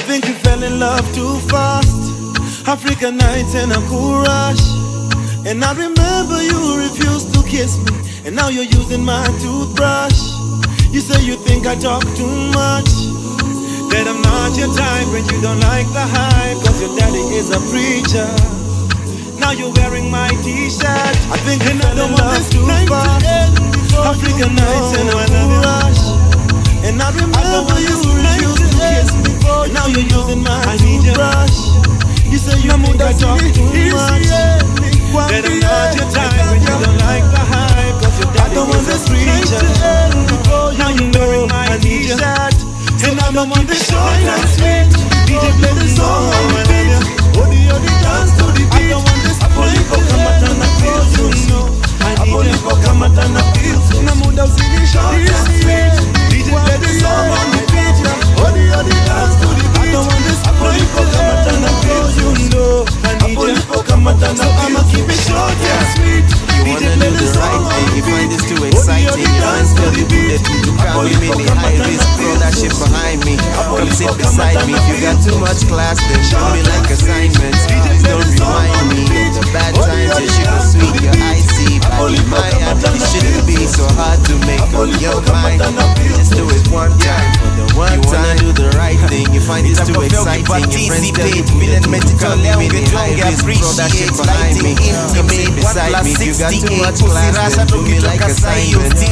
think you fell in love too fast. African nights and a cool rush. And I remember you refused to kiss me. And now you're using my toothbrush. You say you think I talk too much. That I'm not your type and you don't like the hype. Cause your daddy is a preacher. Now you're wearing my t-shirt. I think you fell in love too fast. African nights and a cool rush. And I remember you refused to kiss me. And now you're using my toothbrush. You say you think I talk too much. That I'm not your type and you don't like the hype. Cause your daddy is a preacher. Now you're wearing my t-shirt. And I'm on the short and sweet. DJ play the song too class, then show me like assignments. Don't remind me of the bad times. Your sugar sweet, your icy, but in my hand, it shouldn't be so hard to make up your mind. Just do it one time the one you wanna do the right thing, you find this too exciting. Your friends tell you do it to come me, really high risk. Throw that shit behind me. Come sit beside me. If you got too much class, then do me like assignments.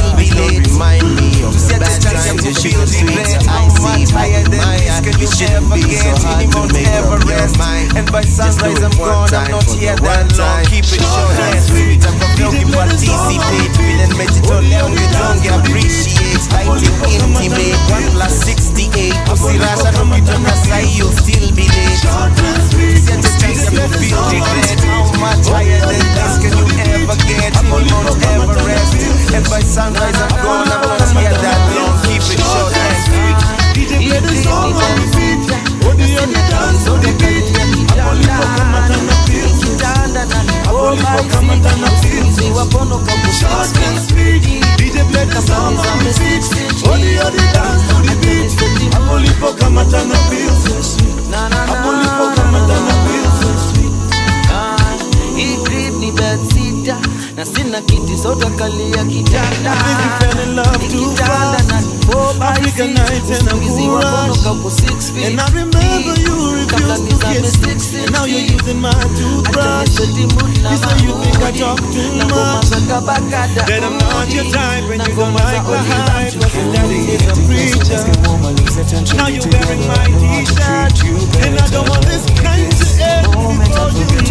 My it shouldn't be so hard to make up your mind. And by Just do sunrise it I'm one gone, I'm time not for here that one long time. Keep it short. and sweet. I'm confused you participate Feeling meditated, you don't get appreciate Lighting intimate, And I remember you refused to kiss me. And now you're using my toothbrush. You say you think I talk too much. That I'm not your type and you don't like the hype. Cause daddy is a preacher. Now you're wearing my t-shirt. And I don't want this night to end Before you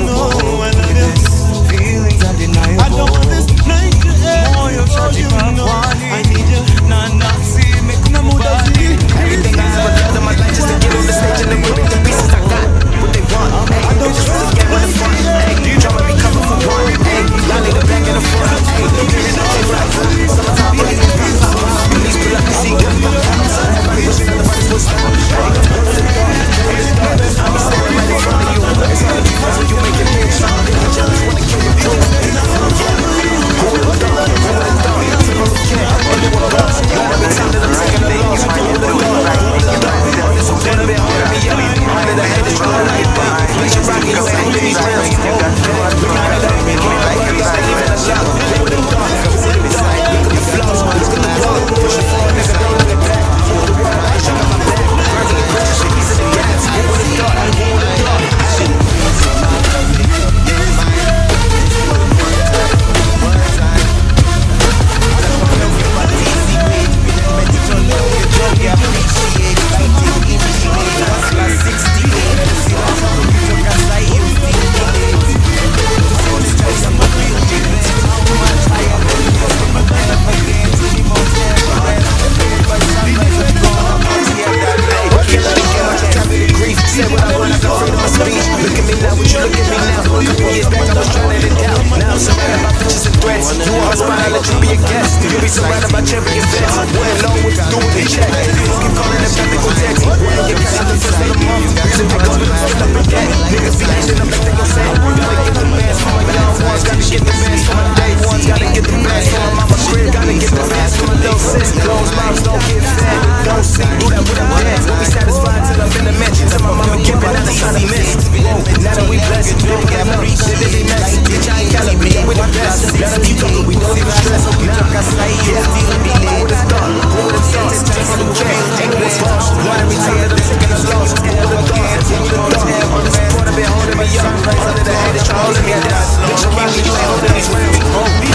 The trolling me I'm rocking, it's ain't holding.